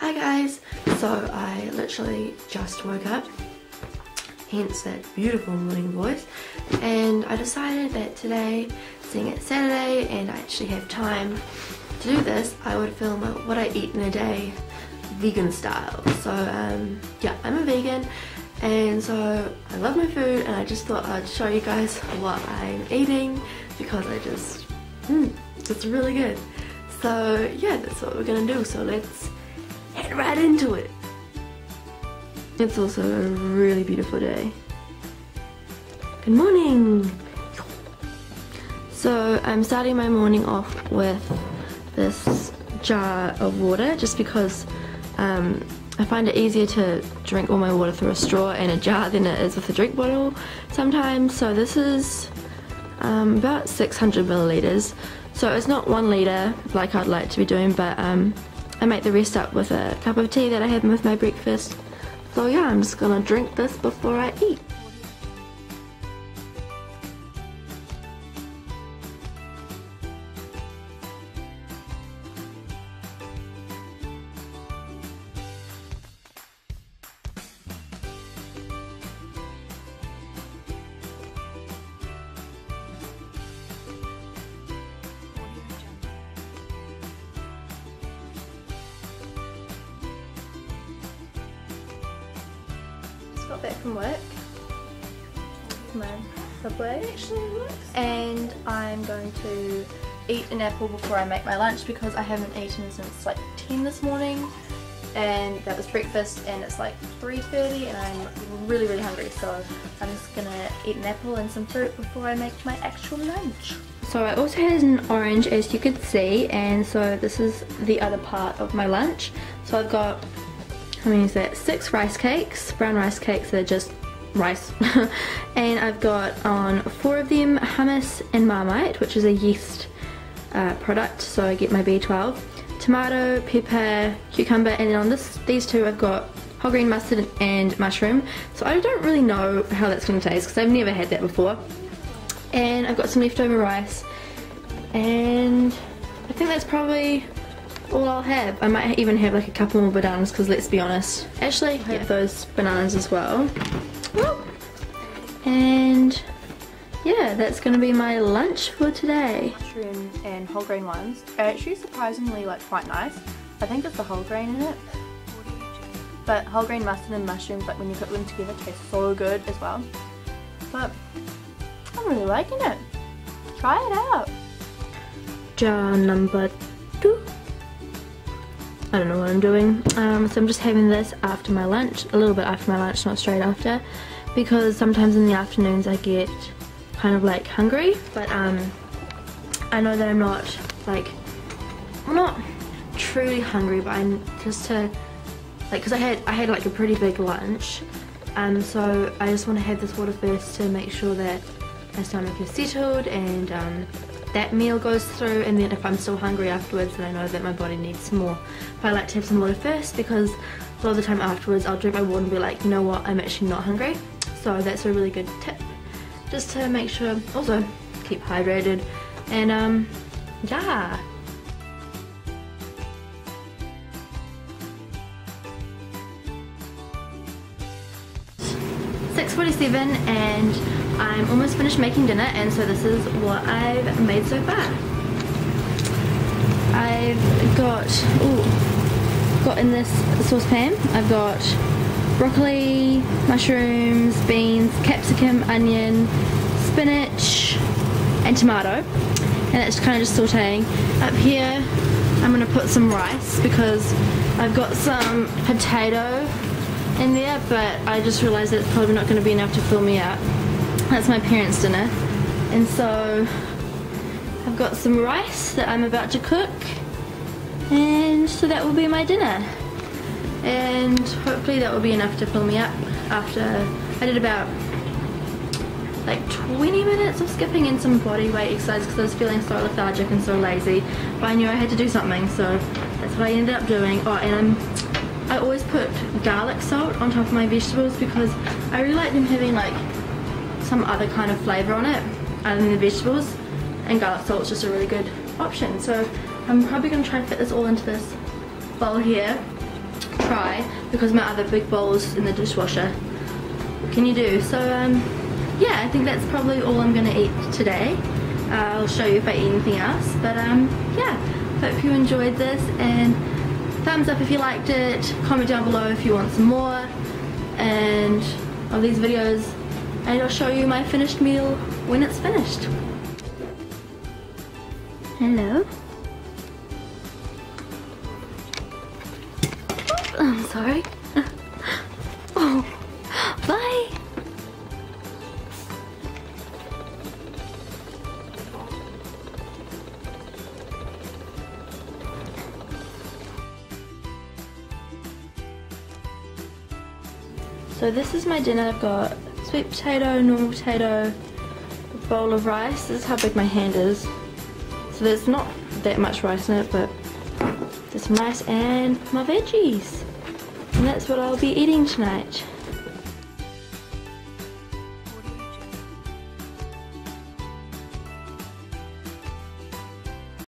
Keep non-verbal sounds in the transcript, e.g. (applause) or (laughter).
Hi guys! So I literally just woke up, hence that beautiful morning voice, and I decided that today, seeing it's Saturday and I actually have time to do this, I would film what I eat in a day vegan style. So um, yeah, I'm a vegan and so I love my food and I just thought I'd show you guys (laughs) what I'm eating because I just, mm, it's really good. So yeah, that's what we're gonna do. So let's right into it. It's also a really beautiful day. Good morning! So I'm starting my morning off with this jar of water just because um, I find it easier to drink all my water through a straw and a jar than it is with a drink bottle sometimes. So this is um, about 600 milliliters. So it's not one litre like I'd like to be doing, but um, I make the rest up with a cup of tea that I have with my breakfast. So yeah, I'm just gonna drink this before I eat. Got back from work. My subway. And I'm going to eat an apple before I make my lunch because I haven't eaten since like 10 this morning and that was breakfast and it's like 3.30 and I'm really really hungry so I'm just gonna eat an apple and some fruit before I make my actual lunch. So I also had an orange as you could see and so this is the other part of my lunch. So I've got how many is that? Six rice cakes, brown rice cakes that are just rice. (laughs) and I've got on four of them hummus and marmite, which is a yeast uh, product, so I get my B12. Tomato, pepper, cucumber, and then on this, these two I've got whole grain mustard and mushroom. So I don't really know how that's going to taste because I've never had that before. And I've got some leftover rice. And I think that's probably all I'll have. I might even have like a couple more bananas because let's be honest. Actually, I have those bananas as well. And yeah, that's going to be my lunch for today. Mushroom and whole grain ones are actually surprisingly like quite nice. I think it's the whole grain in it. But whole grain mustard and mushrooms, like when you put them together, taste so good as well. But I'm really liking it. Try it out. Jar number. I don't know what I'm doing. Um, so I'm just having this after my lunch, a little bit after my lunch, not straight after, because sometimes in the afternoons I get kind of like hungry, but um, I know that I'm not like, I'm not truly hungry, but I'm just to, like, because I had, I had like a pretty big lunch, um, so I just want to have this water first to make sure that my stomach is settled and um, that meal goes through and then if I'm still hungry afterwards then I know that my body needs more. But I like to have some water first because a lot of the time afterwards I'll drink my water and be like, you know what, I'm actually not hungry. So that's a really good tip. Just to make sure, also keep hydrated and um, yeah. Six forty-seven and I'm almost finished making dinner and so this is what I've made so far. I've got, ooh, got in this saucepan, I've got broccoli, mushrooms, beans, capsicum, onion, spinach and tomato and it's kind of just sauteing. Up here I'm going to put some rice because I've got some potato in there but I just realised that it's probably not going to be enough to fill me up. That's my parents' dinner. And so I've got some rice that I'm about to cook. And so that will be my dinner. And hopefully that will be enough to fill me up after I did about like 20 minutes of skipping and some body weight exercise because I was feeling so lethargic and so lazy. But I knew I had to do something so that's what I ended up doing. Oh, and I'm, I always put garlic salt on top of my vegetables because I really like them having like some other kind of flavour on it other than the vegetables and garlic salt is just a really good option so I'm probably going to try to fit this all into this bowl here try because my other big bowl is in the dishwasher. Can you do? So um, yeah, I think that's probably all I'm gonna eat today. Uh, I'll show you if I eat anything else. But um, yeah, hope you enjoyed this and thumbs up if you liked it. Comment down below if you want some more and of these videos and I'll show you my finished meal when it's finished. Hello. Oh, I'm sorry. (laughs) oh, bye. So this is my dinner. I've got sweet potato, normal potato, bowl of rice. This is how big my hand is. So there's not that much rice in it, but there's some rice and my veggies. And that's what I'll be eating tonight.